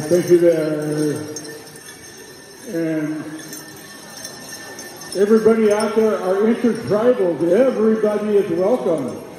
thank you there. And everybody out there, our intertribals, everybody is welcome.